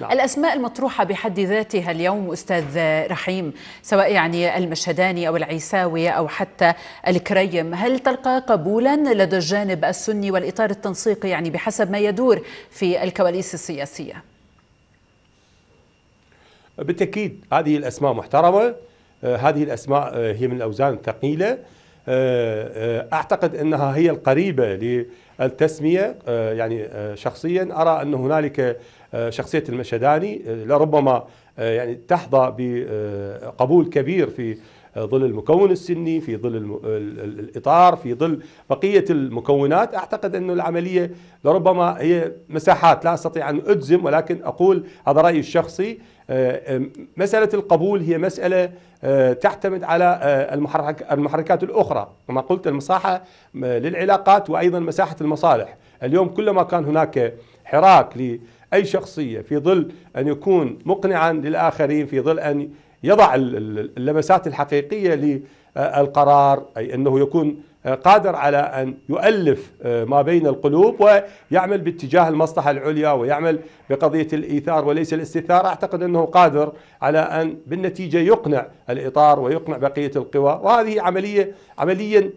نعم. الأسماء المطروحة بحد ذاتها اليوم أستاذ رحيم سواء يعني المشهداني أو العيساوي أو حتى الكريم هل تلقى قبولا لدى الجانب السني والإطار التنسيقي يعني بحسب ما يدور في الكواليس السياسية بالتأكيد هذه الأسماء محترمة آه، هذه الأسماء آه، هي من الأوزان الثقيلة آه، أعتقد أنها هي القريبة للتسمية يعني شخصيا. أرى أن هنالك شخصية المشهداني لربما يعني تحظى بقبول كبير في ظل المكون السني في ظل الإطار في ظل بقية المكونات. أعتقد أن العملية لربما هي مساحات لا أستطيع أن أجزم ولكن أقول هذا رأيي الشخصي. آه، مسألة القبول هي مسألة آه، تعتمد على آه، المحرك المحركات الأخرى. كما قلت المساحة للعلاقات وأيضا مساحة المصالح. اليوم كلما كان هناك حراك لأي شخصية في ظل أن يكون مقنعا للآخرين في ظل أن يضع اللمسات الحقيقية للقرار أي أنه يكون قادر على أن يؤلف ما بين القلوب ويعمل باتجاه المصلحة العليا ويعمل بقضية الإيثار وليس الاستثار أعتقد أنه قادر على أن بالنتيجة يقنع الإطار ويقنع بقية القوى. وهذه عملية عمليا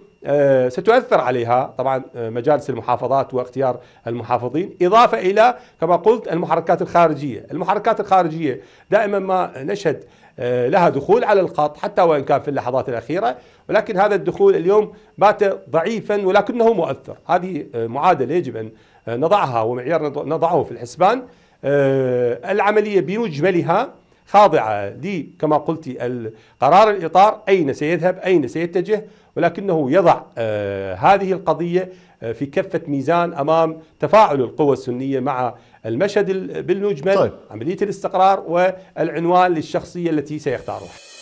ستؤثر عليها طبعا مجالس المحافظات واختيار المحافظين. إضافة إلى كما قلت المحركات الخارجية. المحركات الخارجية دائما ما نشهد آه، لها دخول على الخط حتى وإن كان في اللحظات الأخيرة ولكن هذا الدخول اليوم بات ضعيفا ولكنه مؤثر. هذه آه، معادلة يجب أن آه، نضعها ومعيار نضعه في الحسبان. العملية بمجملها خاضعة لي كما قلت القرار الإطار أين سيذهب أين سيتجه ولكنه يضع هذه القضية في كفة ميزان أمام تفاعل القوى السنية مع المشهد بالمجمل طيب. عملية الاستقرار والعنوان للشخصية التي سيختارها